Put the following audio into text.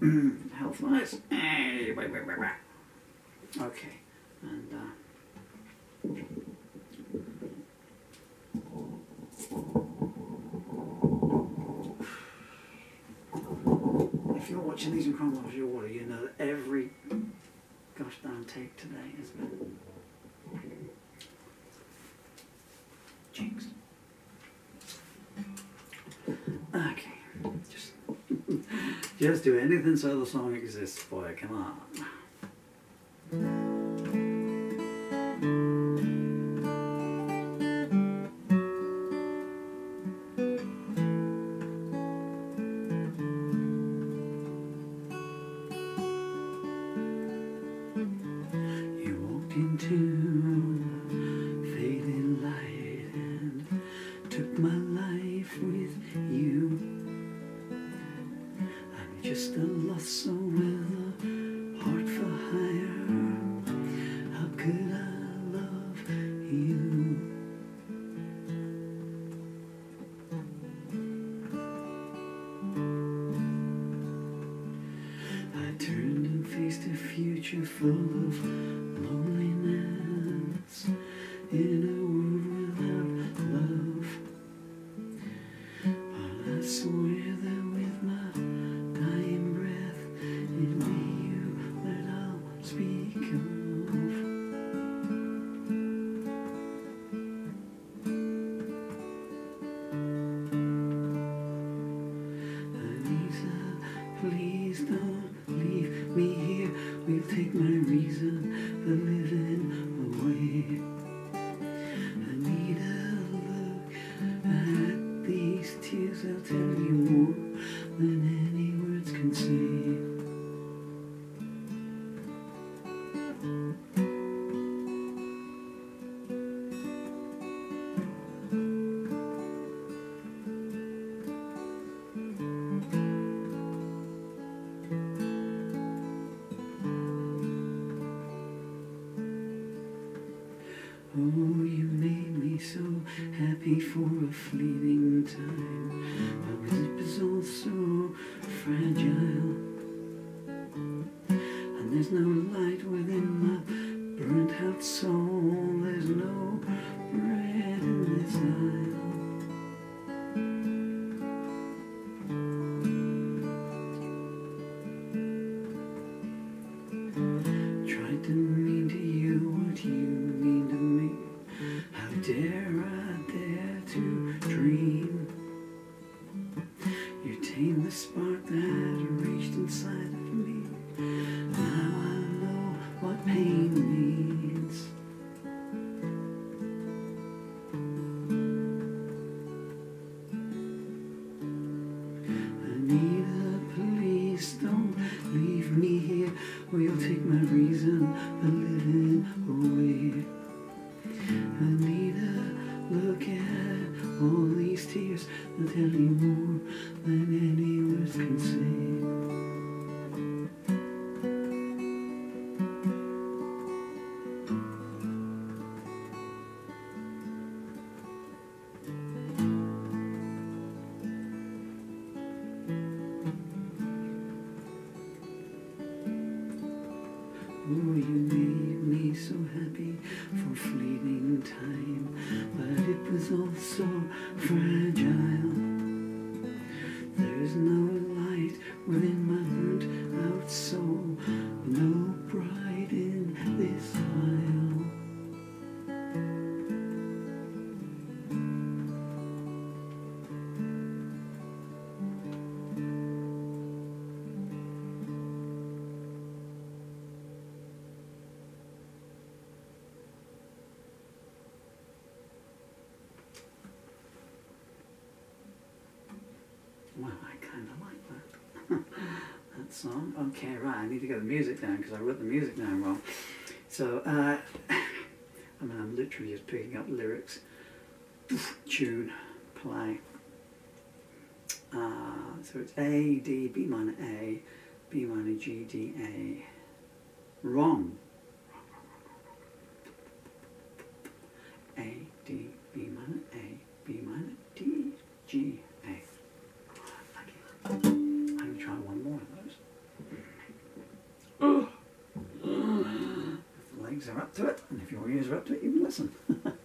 health wise. Hey. Okay, and uh, if you're watching these in chronological order, you know that every gosh darn take today has been jinxed. Okay, just just do anything so the song exists, boy. Come on. You walked into just a lost soul with a heart for hire. How could I love you? I turned and faced a future full of loneliness in a world without love. But I swear take my reason happy for a fleeting time. But it was all so fragile. And there's no light within my the spark that reached inside of me. Now I know what pain means. Anita, please don't leave me here, or you'll take my reason for living away. Anita, look at all these tears, they'll tell you more than Oh, you made me so happy for fleeting time, but it was all so fragile. Song. Okay, right. I need to get the music down because I wrote the music down wrong. So, uh, I mean, I'm literally just picking up lyrics, tune, play. Uh, so it's A, D, B minor A, B minor G, D, A. Wrong. Are up to it, and if your ears are up to it, you can listen.